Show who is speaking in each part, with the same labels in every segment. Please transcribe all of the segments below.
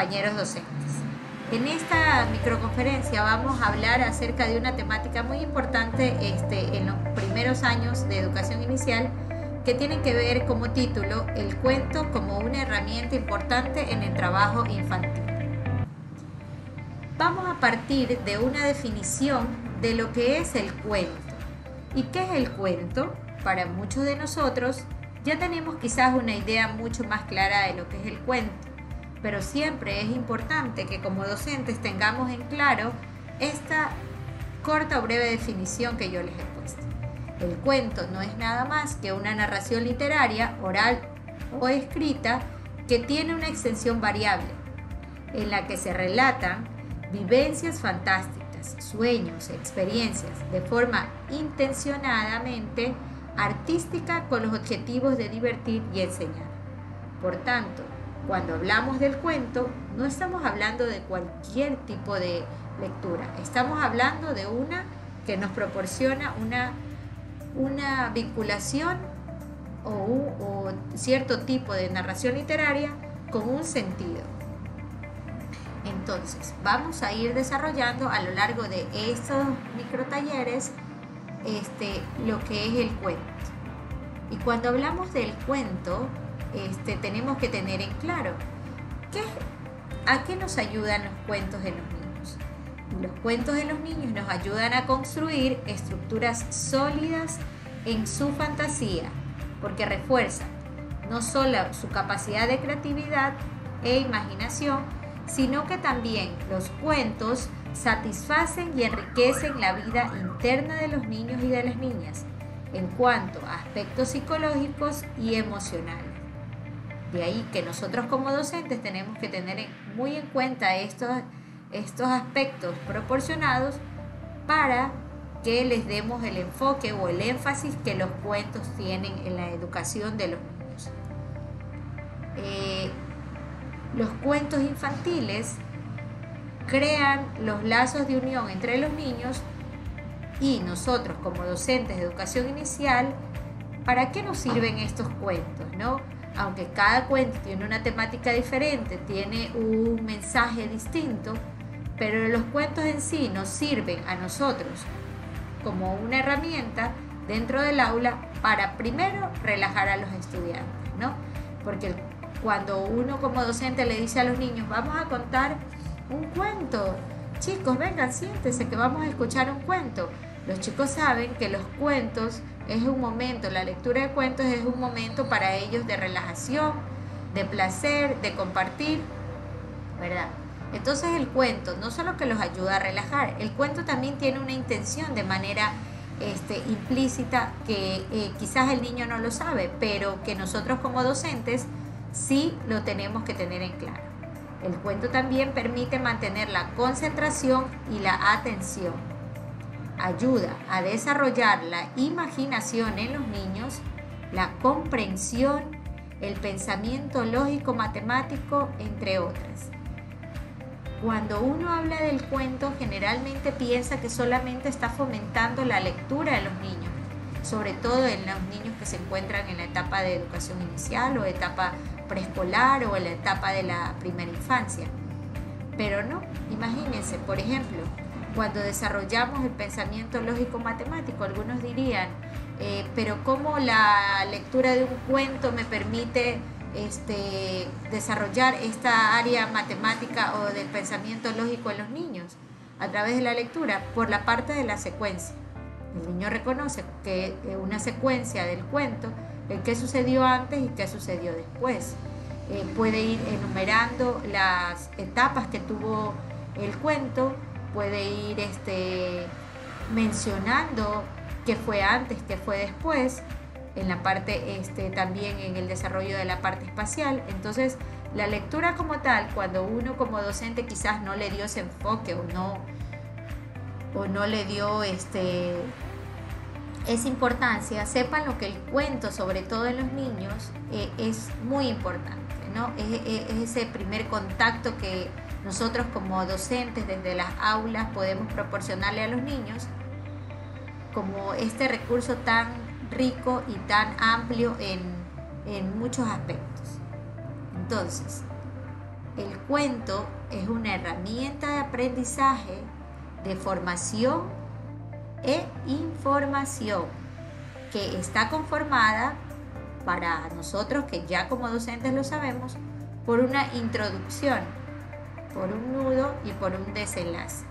Speaker 1: compañeros docentes. En esta microconferencia vamos a hablar acerca de una temática muy importante este, en los primeros años de educación inicial que tiene que ver como título el cuento como una herramienta importante en el trabajo infantil. Vamos a partir de una definición de lo que es el cuento. ¿Y qué es el cuento? Para muchos de nosotros ya tenemos quizás una idea mucho más clara de lo que es el cuento, pero siempre es importante que como docentes tengamos en claro esta corta o breve definición que yo les he puesto. El cuento no es nada más que una narración literaria, oral o escrita, que tiene una extensión variable, en la que se relatan vivencias fantásticas, sueños, experiencias, de forma intencionadamente artística con los objetivos de divertir y enseñar. Por tanto, cuando hablamos del cuento, no estamos hablando de cualquier tipo de lectura, estamos hablando de una que nos proporciona una, una vinculación o, o cierto tipo de narración literaria con un sentido. Entonces, vamos a ir desarrollando a lo largo de estos microtalleres este, lo que es el cuento. Y cuando hablamos del cuento, este, tenemos que tener en claro ¿qué, a qué nos ayudan los cuentos de los niños. Los cuentos de los niños nos ayudan a construir estructuras sólidas en su fantasía, porque refuerzan no solo su capacidad de creatividad e imaginación, sino que también los cuentos satisfacen y enriquecen la vida interna de los niños y de las niñas en cuanto a aspectos psicológicos y emocionales. De ahí que nosotros como docentes tenemos que tener muy en cuenta estos, estos aspectos proporcionados para que les demos el enfoque o el énfasis que los cuentos tienen en la educación de los niños. Eh, los cuentos infantiles crean los lazos de unión entre los niños y nosotros como docentes de educación inicial, ¿para qué nos sirven estos cuentos? ¿no? Aunque cada cuento tiene una temática diferente, tiene un mensaje distinto, pero los cuentos en sí nos sirven a nosotros como una herramienta dentro del aula para primero relajar a los estudiantes, ¿no? Porque cuando uno como docente le dice a los niños, vamos a contar un cuento. Chicos, vengan, siéntense que vamos a escuchar un cuento. Los chicos saben que los cuentos es un momento, la lectura de cuentos es un momento para ellos de relajación, de placer, de compartir, ¿verdad? Entonces el cuento no solo que los ayuda a relajar, el cuento también tiene una intención de manera este, implícita que eh, quizás el niño no lo sabe, pero que nosotros como docentes sí lo tenemos que tener en claro. El cuento también permite mantener la concentración y la atención. Ayuda a desarrollar la imaginación en los niños, la comprensión, el pensamiento lógico matemático, entre otras. Cuando uno habla del cuento, generalmente piensa que solamente está fomentando la lectura de los niños, sobre todo en los niños que se encuentran en la etapa de educación inicial o etapa preescolar o en la etapa de la primera infancia. Pero no, imagínense, por ejemplo, cuando desarrollamos el pensamiento lógico-matemático, algunos dirían, eh, pero ¿cómo la lectura de un cuento me permite este, desarrollar esta área matemática o del pensamiento lógico en los niños? A través de la lectura, por la parte de la secuencia. El niño reconoce que una secuencia del cuento qué sucedió antes y qué sucedió después. Eh, puede ir enumerando las etapas que tuvo el cuento, puede ir este, mencionando qué fue antes, qué fue después, en la parte este, también en el desarrollo de la parte espacial. Entonces, la lectura como tal, cuando uno como docente quizás no le dio ese enfoque o no, o no le dio este, esa importancia, sepan lo que el cuento, sobre todo en los niños, eh, es muy importante, ¿no? Es, ese primer contacto que nosotros como docentes desde las aulas podemos proporcionarle a los niños como este recurso tan rico y tan amplio en, en muchos aspectos. Entonces, el cuento es una herramienta de aprendizaje, de formación e información que está conformada para nosotros que ya como docentes lo sabemos por una introducción, por un nudo y por un desenlace.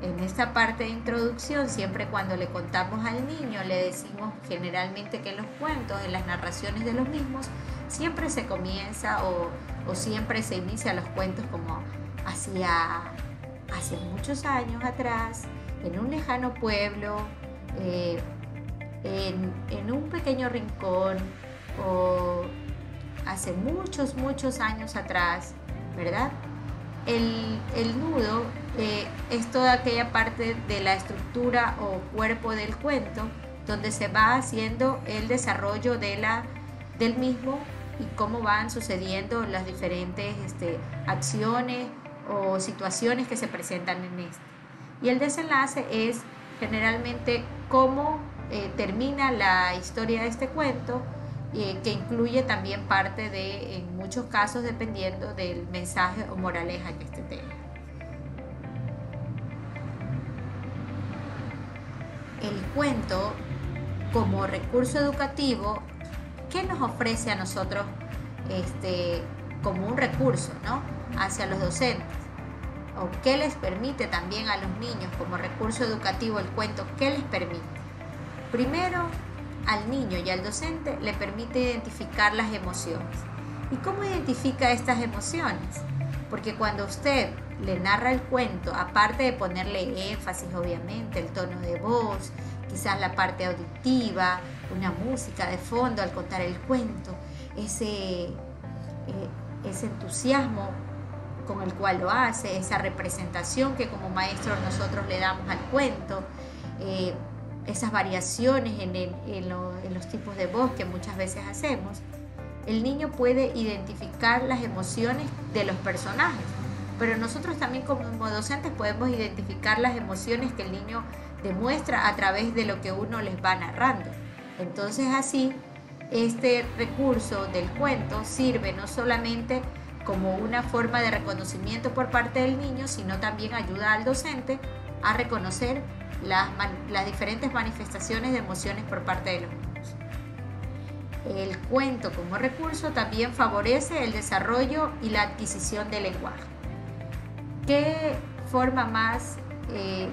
Speaker 1: En esta parte de introducción, siempre cuando le contamos al niño, le decimos generalmente que en los cuentos, en las narraciones de los mismos, siempre se comienza o, siempre se inicia los cuentos como hacía hace muchos años atrás, en un lejano pueblo, eh, en, un pequeño rincón o hace muchos, muchos años atrás, ¿verdad? El, nudo eh, es toda aquella parte de la estructura o cuerpo del cuento donde se va haciendo el desarrollo de la, del mismo y cómo van sucediendo las diferentes este, acciones o situaciones que se presentan en este. Y el desenlace es generalmente cómo eh, termina la historia de este cuento, que incluye también parte de, en muchos casos, dependiendo del mensaje o moraleja que este tenga. El cuento como recurso educativo, ¿qué nos ofrece a nosotros este, como un recurso ¿no? hacia los docentes? ¿O qué les permite también a los niños como recurso educativo el cuento? ¿Qué les permite? Primero, al niño y al docente le permite identificar las emociones. ¿Y cómo identifica estas emociones? Porque cuando usted le narra el cuento, aparte de ponerle énfasis, obviamente, el tono de voz, quizás la parte auditiva, una música de fondo al contar el cuento, ese, eh, ese entusiasmo con el cual lo hace, esa representación que como maestros nosotros le damos al cuento, eh, esas variaciones en, los tipos de voz que muchas veces hacemos, el niño puede identificar las emociones de los personajes, pero nosotros también como docentes podemos identificar las emociones que el niño demuestra a través de lo que uno les va narrando. Entonces así, este recurso del cuento sirve no solamente como una forma de reconocimiento por parte del niño, sino también ayuda al docente a reconocer las, diferentes manifestaciones de emociones por parte de los niños. El cuento como recurso también favorece el desarrollo y la adquisición del lenguaje. ¿Qué forma más eh,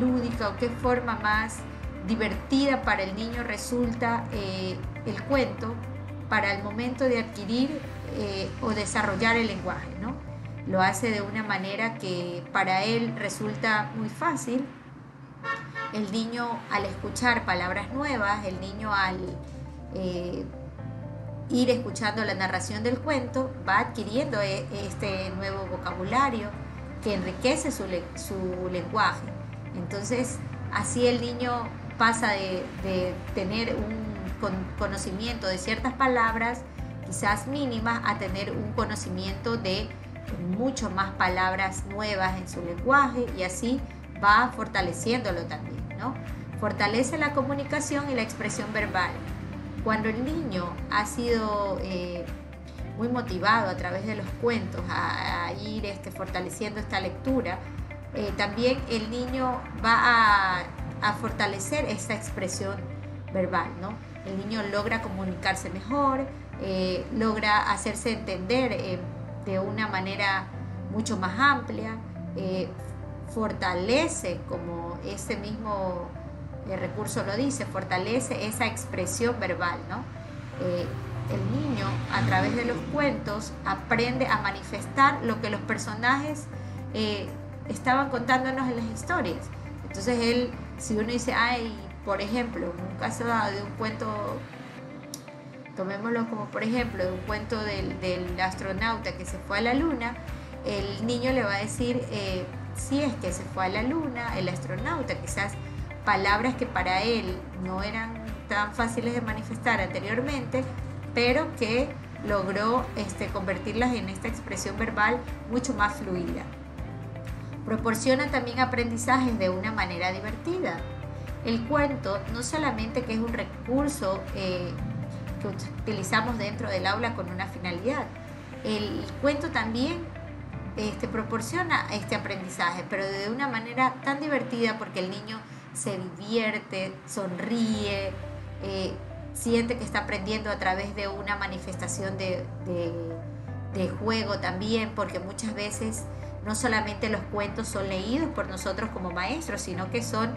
Speaker 1: lúdica o qué forma más divertida para el niño resulta eh, el cuento para el momento de adquirir eh, o desarrollar el lenguaje? ¿no? Lo hace de una manera que para él resulta muy fácil el niño al escuchar palabras nuevas, el niño al eh, ir escuchando la narración del cuento, va adquiriendo e, este nuevo vocabulario que enriquece su, lenguaje. Entonces, así el niño pasa de, de tener un conocimiento de ciertas palabras, quizás mínimas, a tener un conocimiento de mucho más palabras nuevas en su lenguaje y así va fortaleciéndolo también. Fortalece la comunicación y la expresión verbal. Cuando el niño ha sido eh, muy motivado a través de los cuentos a, ir este, fortaleciendo esta lectura, eh, también el niño va a, fortalecer esa expresión verbal. ¿no? El niño logra comunicarse mejor, eh, logra hacerse entender de una manera mucho más amplia, fortalece, como ese mismo eh, recurso lo dice, fortalece esa expresión verbal, ¿no? Eh, el niño a través de los cuentos aprende a manifestar lo que los personajes eh, estaban contándonos en las historias. Entonces él, si uno dice, ay, por ejemplo, un caso de un cuento, tomémoslo como por ejemplo, de un cuento del, del astronauta que se fue a la luna, el niño le va a decir, si es que se fue a la luna, el astronauta, quizás palabras que para él no eran tan fáciles de manifestar anteriormente, pero que logró este, convertirlas en esta expresión verbal mucho más fluida. Proporciona también aprendizajes de una manera divertida. El cuento no solamente que es un recurso eh, que utilizamos dentro del aula con una finalidad, el cuento también este, proporciona este aprendizaje, pero de una manera tan divertida porque el niño se divierte, sonríe, eh, siente que está aprendiendo a través de una manifestación de, de, juego también, porque muchas veces no solamente los cuentos son leídos por nosotros como maestros, sino que son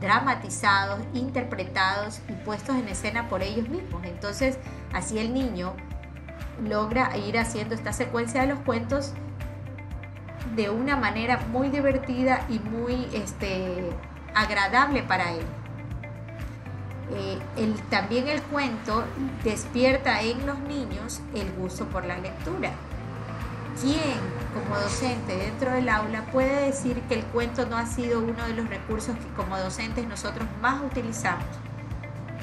Speaker 1: dramatizados, interpretados y puestos en escena por ellos mismos. Entonces, así el niño logra ir haciendo esta secuencia de los cuentos de una manera muy divertida y muy este, agradable para él. Eh, también el cuento despierta en los niños el gusto por la lectura. ¿Quién como docente dentro del aula puede decir que el cuento no ha sido uno de los recursos que como docentes nosotros más utilizamos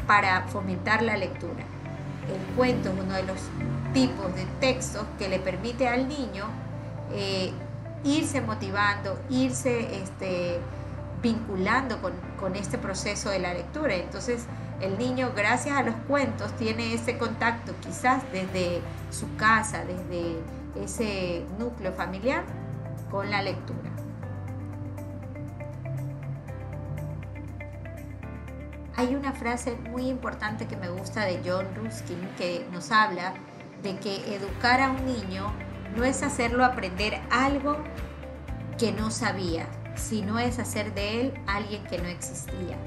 Speaker 1: para fomentar la lectura? El cuento es uno de los tipos de textos que le permite al niño eh, irse motivando, irse este, vinculando con, con, este proceso de la lectura. Entonces el niño, gracias a los cuentos, tiene ese contacto quizás desde su casa, desde ese núcleo familiar, con la lectura. Hay una frase muy importante que me gusta de John Ruskin que nos habla de que educar a un niño no es hacerlo aprender algo que no sabía, sino es hacer de él alguien que no existía.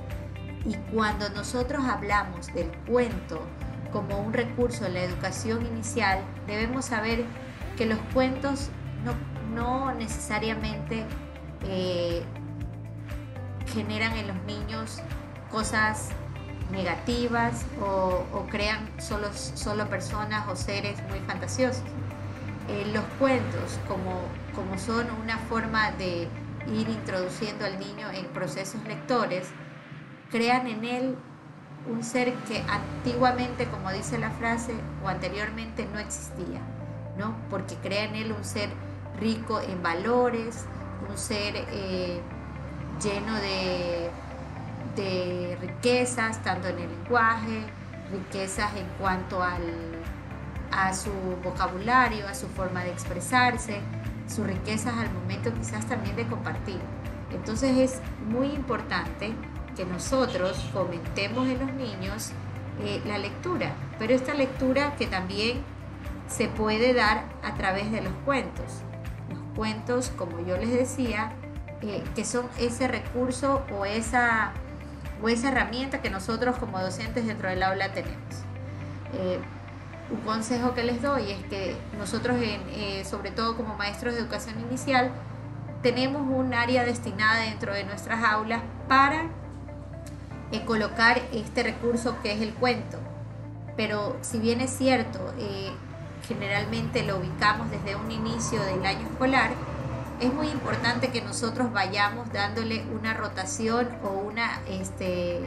Speaker 1: Y cuando nosotros hablamos del cuento como un recurso en la educación inicial, debemos saber que los cuentos no, necesariamente eh, generan en los niños cosas negativas o, crean solo, solo personas o seres muy fantasiosos. Eh, los cuentos, como, como son una forma de ir introduciendo al niño en procesos lectores, crean en él un ser que antiguamente, como dice la frase, o anteriormente no existía, ¿no? Porque crea en él un ser rico en valores, un ser eh, lleno de, de riquezas, tanto en el lenguaje, riquezas en cuanto al a su vocabulario, a su forma de expresarse, sus riquezas al momento quizás también de compartir. Entonces es muy importante que nosotros fomentemos en los niños eh, la lectura, pero esta lectura que también se puede dar a través de los cuentos. Los cuentos, como yo les decía, eh, que son ese recurso o esa, o esa herramienta que nosotros como docentes dentro del aula tenemos. Eh, un consejo que les doy es que nosotros, eh, sobre todo como maestros de educación inicial, tenemos un área destinada dentro de nuestras aulas para eh, colocar este recurso que es el cuento. Pero si bien es cierto, eh, generalmente lo ubicamos desde un inicio del año escolar, es muy importante que nosotros vayamos dándole una rotación o una este,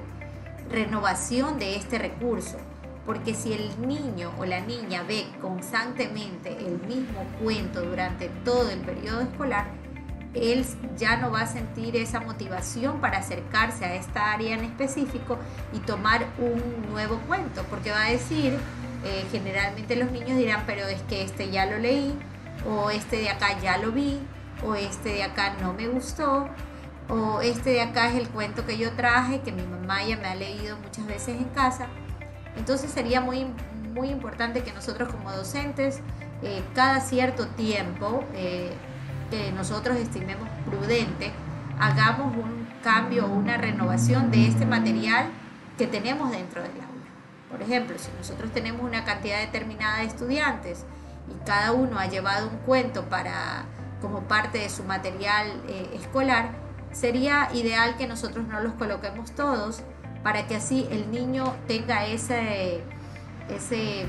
Speaker 1: renovación de este recurso porque si el niño o la niña ve constantemente el mismo cuento durante todo el periodo escolar, él ya no va a sentir esa motivación para acercarse a esta área en específico y tomar un nuevo cuento, porque va a decir, eh, generalmente los niños dirán, pero es que este ya lo leí, o este de acá ya lo vi, o este de acá no me gustó, o este de acá es el cuento que yo traje, que mi mamá ya me ha leído muchas veces en casa. Entonces sería muy, muy importante que nosotros como docentes, eh, cada cierto tiempo eh, que nosotros estimemos prudente, hagamos un cambio o una renovación de este material que tenemos dentro del aula. Por ejemplo, si nosotros tenemos una cantidad determinada de estudiantes y cada uno ha llevado un cuento para, como parte de su material eh, escolar, sería ideal que nosotros no los coloquemos todos, para que así el niño tenga ese, ese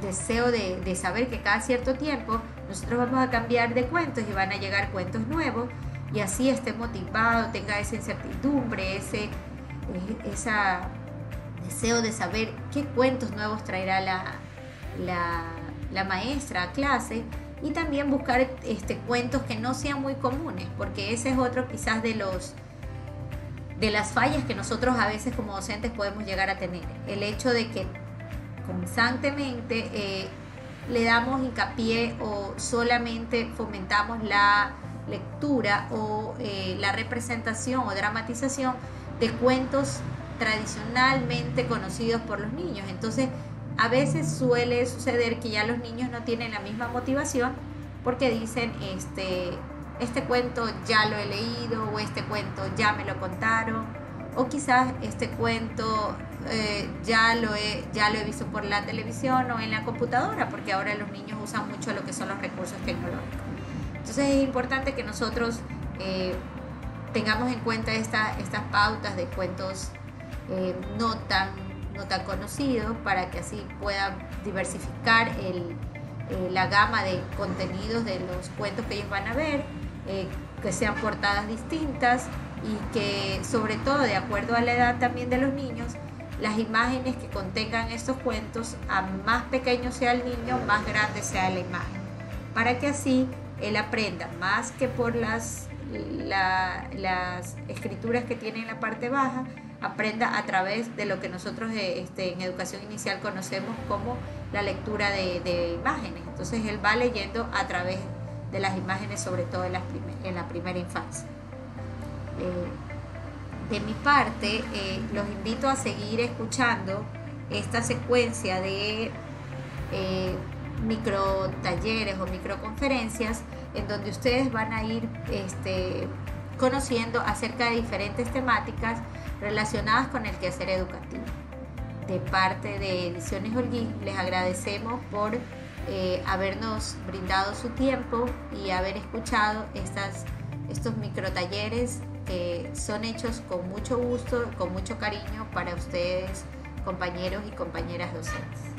Speaker 1: deseo de, saber que cada cierto tiempo nosotros vamos a cambiar de cuentos y van a llegar cuentos nuevos y así esté motivado, tenga esa incertidumbre, ese esa deseo de saber qué cuentos nuevos traerá la, la, maestra a clase y también buscar este, cuentos que no sean muy comunes, porque ese es otro quizás de los de las fallas que nosotros a veces como docentes podemos llegar a tener. El hecho de que constantemente eh, le damos hincapié o solamente fomentamos la lectura o eh, la representación o dramatización de cuentos tradicionalmente conocidos por los niños. Entonces, a veces suele suceder que ya los niños no tienen la misma motivación porque dicen, este, este cuento ya lo he leído o este cuento ya me lo contaron o quizás este cuento eh, ya, lo he, ya lo he visto por la televisión o en la computadora porque ahora los niños usan mucho lo que son los recursos tecnológicos. Entonces es importante que nosotros eh, tengamos en cuenta esta, estas pautas de cuentos eh, no, tan, no tan conocidos para que así puedan diversificar el, la gama de contenidos de los cuentos que ellos van a ver eh, que sean portadas distintas y que sobre todo de acuerdo a la edad también de los niños, las imágenes que contengan estos cuentos, a más pequeño sea el niño, más grande sea la imagen, para que así él aprenda más que por las, las escrituras que tiene en la parte baja, aprenda a través de lo que nosotros eh, este, en educación inicial conocemos como la lectura de, de imágenes. Entonces él va leyendo a través de de las imágenes, sobre todo en la, primera infancia. Eh, de mi parte, eh, los invito a seguir escuchando esta secuencia de eh, micro talleres o microconferencias en donde ustedes van a ir este, conociendo acerca de diferentes temáticas relacionadas con el quehacer educativo. De parte de Ediciones Holguín, les agradecemos por eh, habernos brindado su tiempo y haber escuchado estas, estos micro talleres que son hechos con mucho gusto, con mucho cariño para ustedes, compañeros y compañeras docentes.